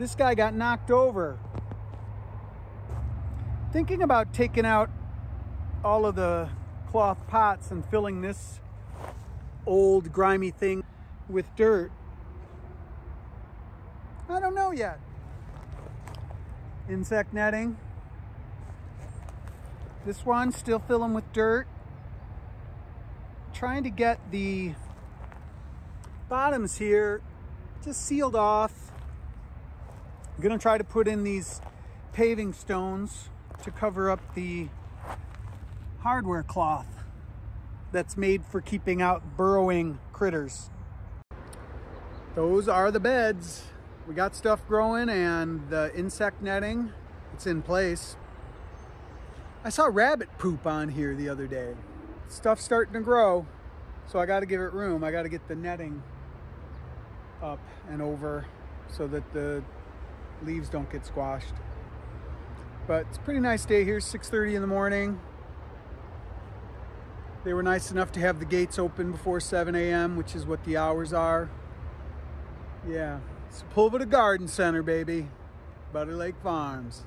This guy got knocked over. Thinking about taking out all of the cloth pots and filling this old grimy thing with dirt. I don't know yet. Insect netting. This one still filling with dirt. Trying to get the bottoms here just sealed off. I'm gonna try to put in these paving stones to cover up the hardware cloth that's made for keeping out burrowing critters. Those are the beds. We got stuff growing and the insect netting, it's in place. I saw rabbit poop on here the other day. Stuff's starting to grow, so I gotta give it room. I gotta get the netting up and over so that the leaves don't get squashed. But it's a pretty nice day here, 6.30 in the morning. They were nice enough to have the gates open before 7 a.m., which is what the hours are. Yeah, it's Sepulveda Garden Center, baby. Butterlake Farms.